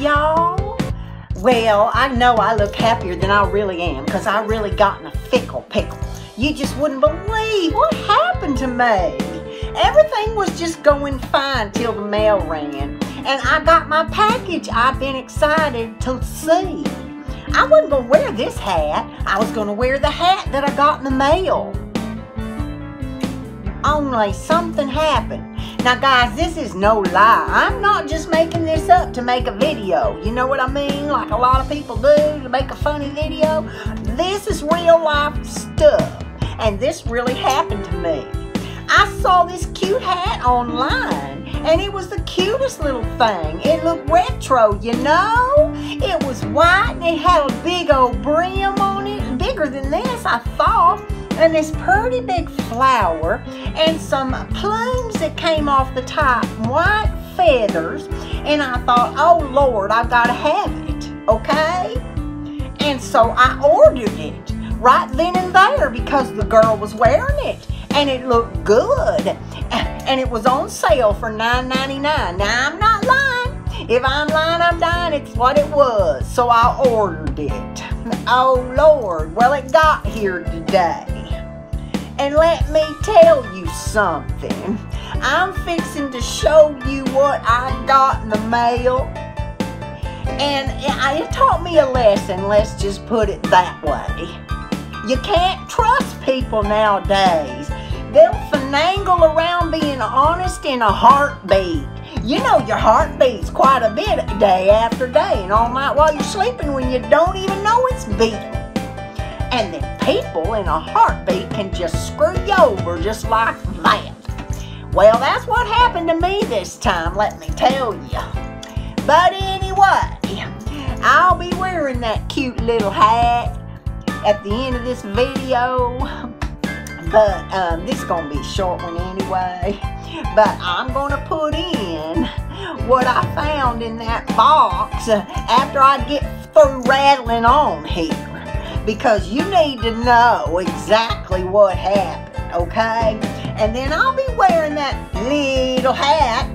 y'all? Well, I know I look happier than I really am because I really got in a fickle pickle. You just wouldn't believe what happened to me. Everything was just going fine till the mail ran, and I got my package I've been excited to see. I wasn't going to wear this hat. I was going to wear the hat that I got in the mail. Only something happened. Now guys, this is no lie. I'm not just making this up to make a video. You know what I mean? Like a lot of people do to make a funny video. This is real life stuff. And this really happened to me. I saw this cute hat online and it was the cutest little thing. It looked retro, you know? It was white and it had a big old brim on it, bigger than this, I thought. And this pretty big flower and some plumes that came off the top, white feathers. And I thought, oh Lord, I've got to have it, okay? And so I ordered it right then and there because the girl was wearing it and it looked good. And it was on sale for $9.99. Now, I'm not lying. If I'm lying, I'm dying. It's what it was. So I ordered it. Oh, Lord. Well, it got here today. And let me tell you something. I'm fixing to show you what I got in the mail. And it taught me a lesson, let's just put it that way. You can't trust people nowadays. They'll finagle around being honest in a heartbeat. You know your heart beats quite a bit day after day and all night while you're sleeping when you don't even know it's beating. And then people in a heartbeat can just screw you over just like that. Well, that's what happened to me this time, let me tell you. But anyway, I'll be wearing that cute little hat at the end of this video. But um, this is going to be a short one anyway. But I'm going to put in what I found in that box after I get through rattling on here. Because you need to know exactly what happened, okay? And then I'll be wearing that little hat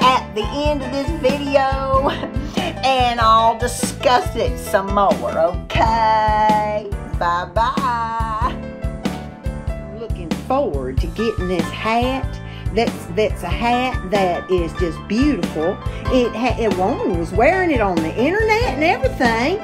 at the end of this video and I'll discuss it some more, okay? Bye-bye. Looking forward to getting this hat. That's that's a hat that is just beautiful. It a woman was wearing it on the internet and everything,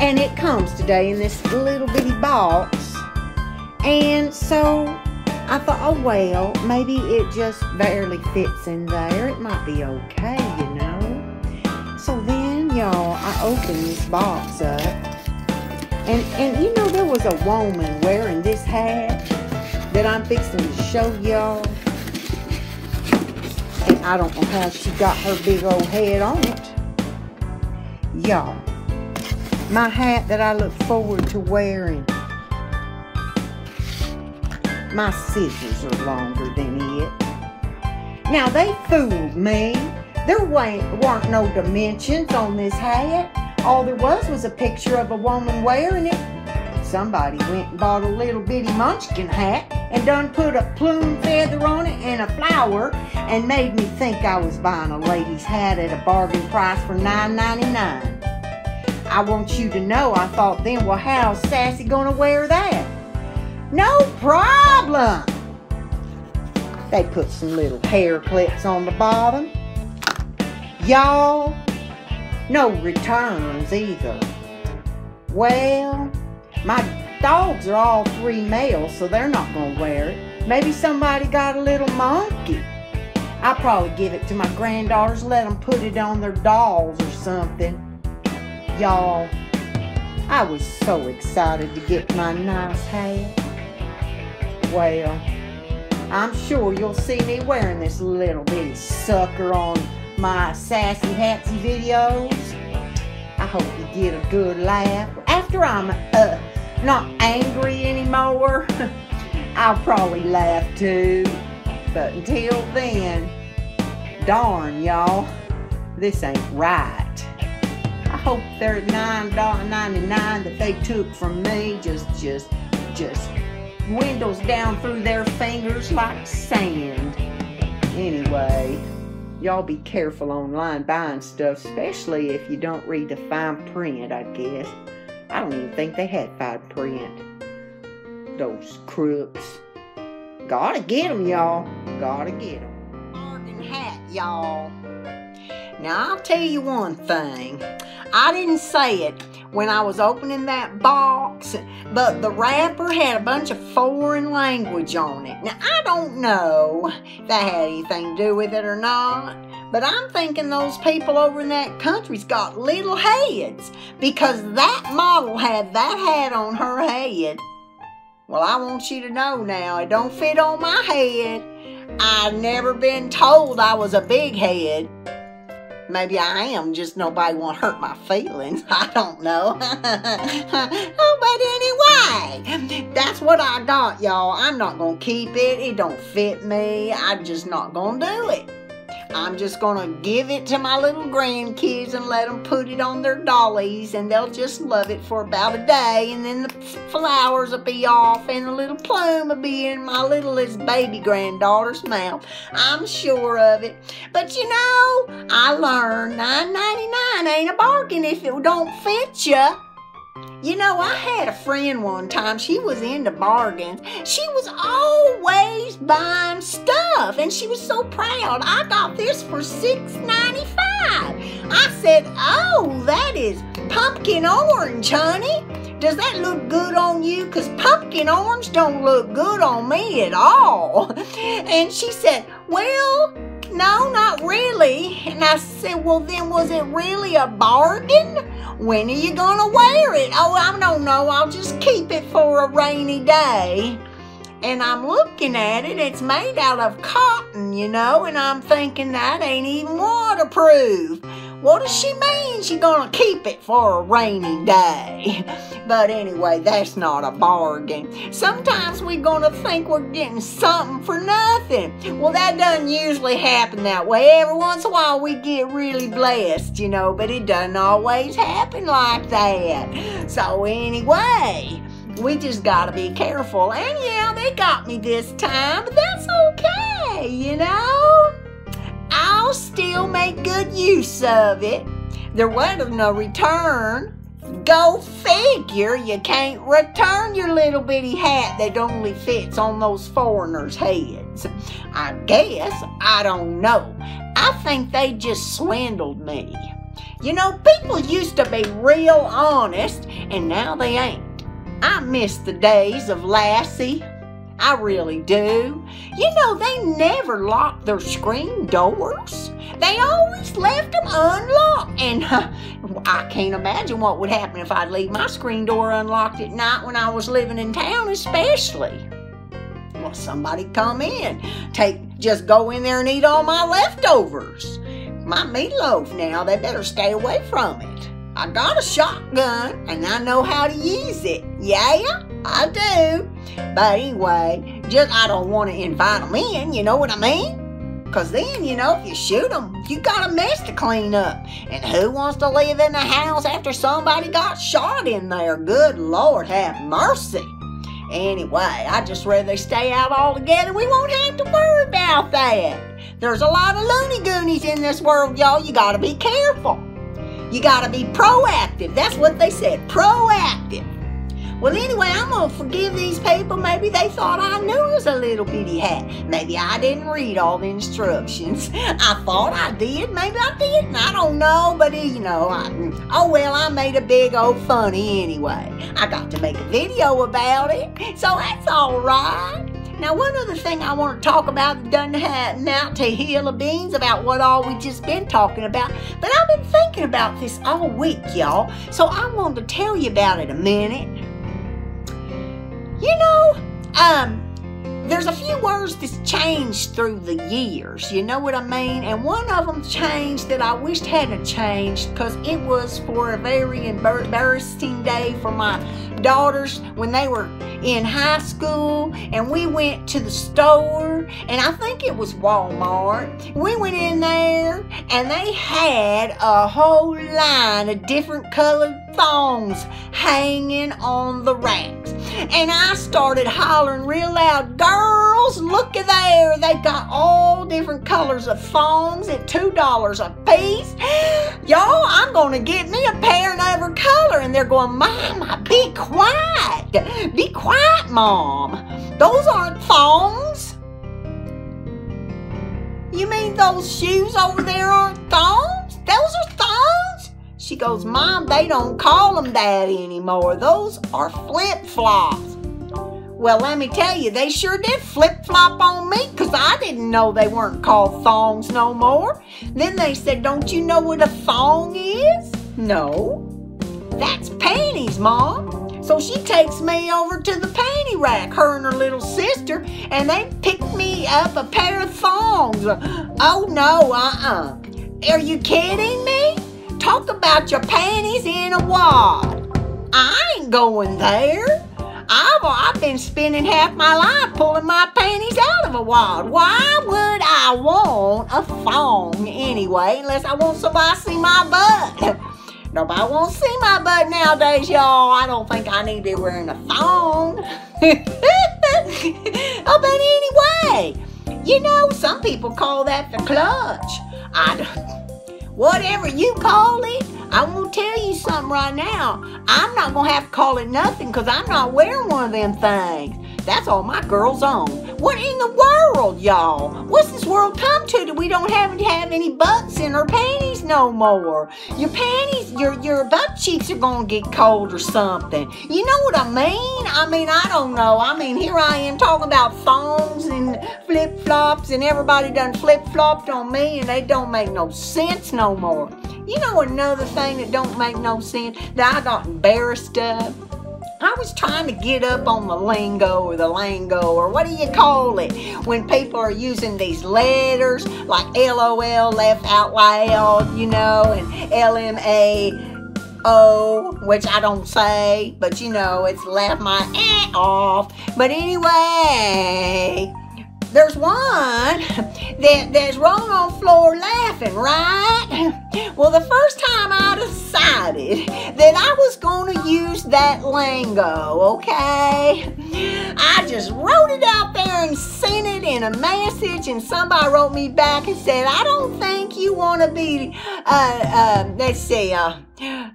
and it comes today in this little bitty box. And so I thought, oh well, maybe it just barely fits in there. It might be okay, you know. So then, y'all, I opened this box up and, and you know, there was a woman wearing this hat that I'm fixing to show y'all. And I don't know how she got her big old head on it. Y'all, my hat that I look forward to wearing. My scissors are longer than it. Now, they fooled me. There weren't no dimensions on this hat. All there was was a picture of a woman wearing it. Somebody went and bought a little bitty munchkin hat and done put a plume feather on it and a flower and made me think I was buying a lady's hat at a bargain price for $9.99. I want you to know I thought then, well, how's Sassy gonna wear that? No problem. They put some little hair clips on the bottom. Y'all, no returns either. Well, my dogs are all three males, so they're not to wear it. Maybe somebody got a little monkey. I'll probably give it to my granddaughters, let them put it on their dolls or something. Y'all, I was so excited to get my nice hat. Well, I'm sure you'll see me wearing this little bitty sucker on my sassy hatsy videos. I hope you get a good laugh. After I'm uh, not angry anymore, I'll probably laugh too. But until then, darn y'all, this ain't right. Hope their $9.99 that they took from me just, just, just windows down through their fingers like sand. Anyway. y'all be careful online buying stuff, especially if you don't read the fine print, I guess. I don't even think they had fine print. Those crooks. Gotta get them, y'all. Gotta get them. Bargain hat, y'all. Now, I'll tell you one thing. I didn't say it when I was opening that box, but the wrapper had a bunch of foreign language on it. Now, I don't know if that had anything to do with it or not, but I'm thinking those people over in that country's got little heads because that model had that hat on her head. Well, I want you to know now, it don't fit on my head. I've never been told I was a big head. Maybe I am, just nobody won't hurt my feelings. I don't know. oh, but anyway, that's what I got, y'all. I'm not gonna keep it. It don't fit me. I'm just not gonna do it. I'm just gonna give it to my little grandkids and let them put it on their dollies and they'll just love it for about a day and then the flowers will be off and the little plume will be in my littlest baby granddaughter's mouth. I'm sure of it. But you know, I learned $9.99 ain't a bargain if it don't fit you. You know, I had a friend one time, she was into bargains. She was always buying stuff and she was so proud. I got this for $6.95. I said, oh, that is pumpkin orange, honey. Does that look good on you? Because pumpkin orange don't look good on me at all. And she said, well, no, not really. And I said, well, then was it really a bargain? When are you gonna wear it? Oh, I don't know. I'll just keep it for a rainy day. And I'm looking at it, it's made out of cotton, you know, and I'm thinking that ain't even waterproof. What does she mean she gonna keep it for a rainy day? But anyway, that's not a bargain. Sometimes we gonna think we're getting something for nothing. Well, that doesn't usually happen that way. Every once in a while we get really blessed, you know, but it doesn't always happen like that. So anyway, we just gotta be careful. And yeah, they got me this time, but that's okay, you know? I'll still make good use of it. There wasn't no return. Go figure, you can't return your little bitty hat that only fits on those foreigners' heads. I guess, I don't know. I think they just swindled me. You know, people used to be real honest, and now they ain't. I miss the days of Lassie. I really do. You know, they never locked their screen doors. They always left them unlocked. And uh, I can't imagine what would happen if I'd leave my screen door unlocked at night when I was living in town, especially. Well, somebody come in, take, just go in there and eat all my leftovers. My meatloaf now, they better stay away from it. I got a shotgun and I know how to use it. Yeah, I do. But anyway, just I don't want to invite them in, you know what I mean? Because then, you know, if you shoot them, you got a mess to clean up. And who wants to live in the house after somebody got shot in there? Good Lord, have mercy. Anyway, I just rather stay out altogether. We won't have to worry about that. There's a lot of loony goonies in this world, y'all. You gotta be careful. You gotta be proactive. That's what they said, proactive. Well, anyway, I'm gonna forgive these people. Maybe they thought I knew it was a little bitty hat. Maybe I didn't read all the instructions. I thought I did. Maybe I didn't. I don't know. But, eh, you know, I, oh well, I made a big old funny anyway. I got to make a video about it. So that's all right. Now, one other thing I want to talk about that doesn't have out to hill of beans about what all we just been talking about, but I've been thinking about this all week, y'all. So I wanted to tell you about it a minute. You know, um, there's a few words that's changed through the years, you know what I mean? And one of them changed that I wished hadn't changed because it was for a very embarrassing day for my daughters when they were in high school and we went to the store and I think it was Walmart. We went in there and they had a whole line of different colored thongs hanging on the racks. And I started hollering real loud, girls, look there. They got all different colors of thongs at $2 a piece. Y'all, I'm going to get me a pair in every color. And they're going, Mama, be quiet. Be quiet, Mom. Those aren't thongs. You mean those shoes over there aren't thongs? Those are thongs? She goes, Mom, they don't call them that anymore. Those are flip flops. Well, let me tell you, they sure did flip flop on me because I didn't know they weren't called thongs no more. Then they said, Don't you know what a thong is? No. That's panties, Mom. So she takes me over to the panty rack, her and her little sister, and they picked me up a pair of thongs. Oh no, uh uh. Are you kidding me? Talk about your panties in a wad. I ain't going there. I've, I've been spending half my life pulling my panties out of a wad. Why would I want a thong anyway, unless I want somebody to see my butt? Nobody to see my butt nowadays, y'all. I don't think I need to be wearing a thong. oh, but anyway, you know, some people call that the clutch. I don't, whatever you call it, I'm gonna tell you something right now. I'm not gonna have to call it nothing because I'm not wearing one of them things. That's all my girls own. What in the world, y'all? What's this world come to that we don't have to have any butts in our panties no more? Your panties, your your butt cheeks are gonna get cold or something. You know what I mean? I mean, I don't know. I mean, here I am talking about thongs and flip flops, and everybody done flip flopped on me, and they don't make no sense no more. You know another thing that don't make no sense that I got embarrassed of? I was trying to get up on the lingo or the lingo or what do you call it when people are using these letters like LOL left out loud, you know, and LMA O, which I don't say, but you know, it's left my eh off. But anyway, there's one that, that's rolling on floor laughing, right? Well, the first time I decided that I was going to use that lingo, okay? I just wrote it out there and sent it in a message, and somebody wrote me back and said, I don't think you want to be, uh, uh, let's see, uh,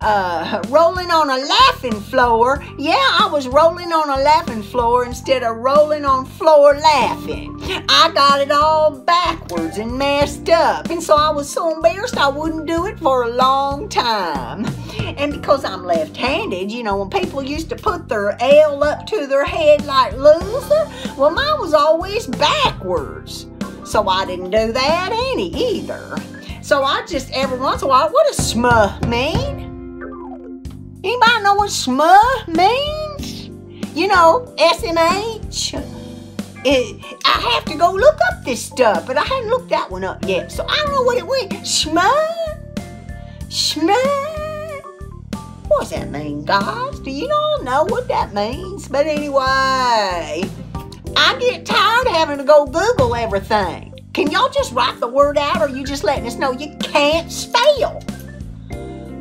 uh, rolling on a laughing floor. Yeah, I was rolling on a laughing floor instead of rolling on floor laughing. I got it all backwards and messed up. And so I was so embarrassed I wouldn't do it for a long time. And because I'm left-handed, you know, when people used to put their L up to their head like loser, well, mine was always backwards. So I didn't do that any either. So I just every once in a while, what does smuh mean? Anybody know what smuh means? You know, SMH. It, I have to go look up this stuff, but I hadn't looked that one up yet. So I don't know what it means. Smuh? Smuh? What does that mean, guys? Do you all know what that means? But anyway, I get tired having to go Google everything. Can y'all just write the word out or you just letting us know you can't spell?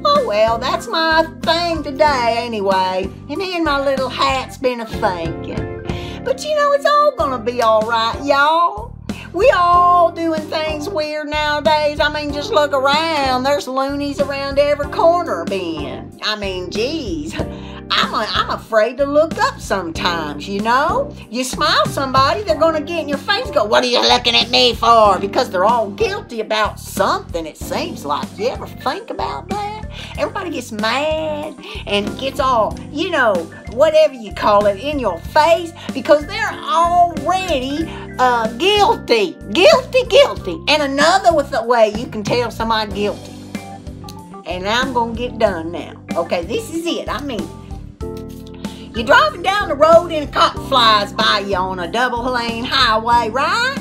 Oh well, that's my thing today anyway. And me and my little hat's been a thinking. But you know, it's all gonna be alright, y'all. We all doing things weird nowadays. I mean, just look around. There's loonies around every corner, Ben. I mean, geez. I'm, a, I'm afraid to look up sometimes, you know? You smile somebody, they're going to get in your face go, What are you looking at me for? Because they're all guilty about something, it seems like. You ever think about that? Everybody gets mad and gets all, you know, whatever you call it, in your face because they're already uh, guilty. Guilty, guilty. And another with the way you can tell somebody guilty. And I'm going to get done now. Okay, this is it. I mean, you're driving down the road and a cop flies by you on a double lane highway, right?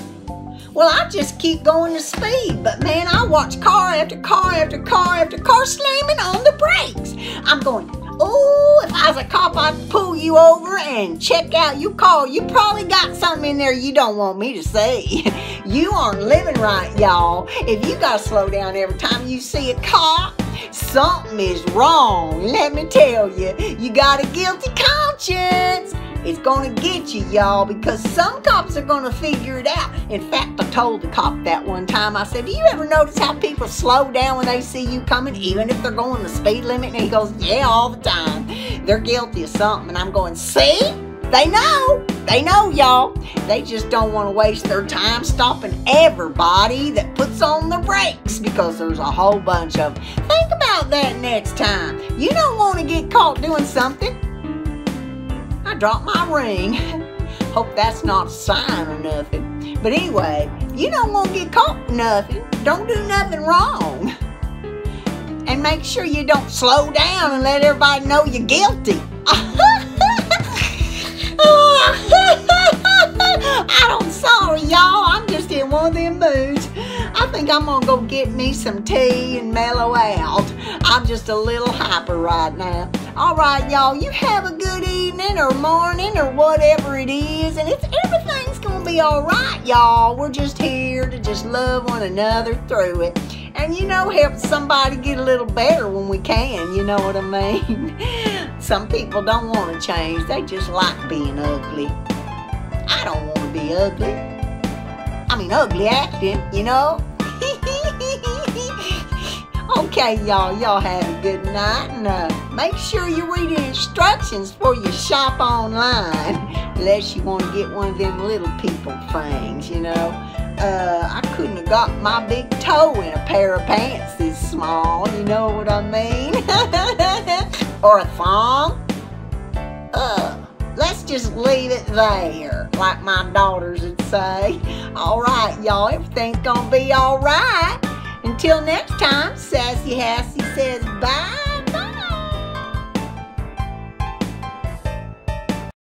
Well, I just keep going to speed, but man, I watch car after car after car after car slamming on the brakes. I'm going, oh, if I was a cop, I'd pull you over and check out your car. You probably got something in there you don't want me to see. You aren't living right, y'all. If you gotta slow down every time you see a cop, something is wrong. Let me tell you, you got a guilty conscience. It's gonna get you, y'all, because some cops are gonna figure it out. In fact, I told the cop that one time. I said, Do you ever notice how people slow down when they see you coming, even if they're going the speed limit? And he goes, Yeah, all the time. They're guilty of something. And I'm going, See? They know. They know, y'all. They just don't want to waste their time stopping everybody that puts on the brakes because there's a whole bunch of. Think about that next time. You don't want to get caught doing something I dropped my ring. Hope that's not a sign or nothing. But anyway, you don't want to get caught nothing. Don't do nothing wrong. And make sure you don't slow down and let everybody know you're guilty. I'm sorry, y'all. I'm just in one of them moods. I think I'm gonna go get me some tea and mellow out. I'm just a little hyper right now. All right, y'all, you have a good evening or morning or whatever it is, and it's everything's gonna be all right, y'all. We're just here to just love one another through it. And you know, help somebody get a little better when we can, you know what I mean? Some people don't want to change, they just like being ugly. I don't want to be ugly. I mean, ugly acting, you know? Okay, y'all, y'all have a good night, and uh, make sure you read the instructions before you shop online, unless you want to get one of them little people things, you know. Uh, I couldn't have got my big toe in a pair of pants this small, you know what I mean? or a thong. Uh, let's just leave it there, like my daughters would say. All right, y'all, everything's gonna be all right. Until next time, Sassy Hatsy says bye.